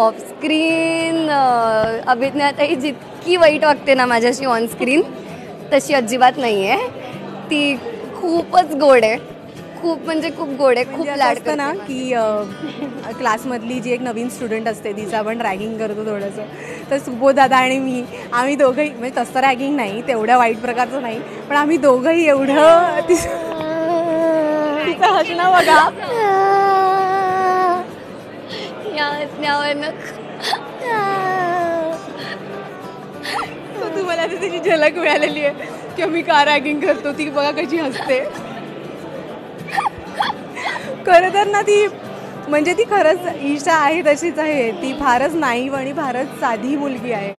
Offscreen अभिज्ञाताई जितकी वाईट वागते ना माझ्याशी ऑनस्क्रीन तशी अजिबात नाही आहे ती खूपच गोड आहे. खूप म्हणजे खूप गोड आहे. खूप म्हणजे असं लाड असतं ना की क्लासमधली जी एक नवीन स्टुडंट असते तिचं आपण रॅगिंग करतो थोडंसं. तर सुबोध दादा आणि मी आम्ही दोघंही म्हणजे तसं रॅगिंग नाही तेवढ्या वाईट प्रकारचं नाही पण आम्ही दोघंही एवढं तिचं तिचं हसणं बघा. या तुम्हाला आता त्याची झलक मिळालेली आहे. किंवा मी का रॅगिंग करतो ती बघा कशी हसते. खरं तर ना ती म्हणजे ती खरंच ईशा आहे तशीच आहे. ती फारच नाईव आणि फारच साधी मुलगी आहे.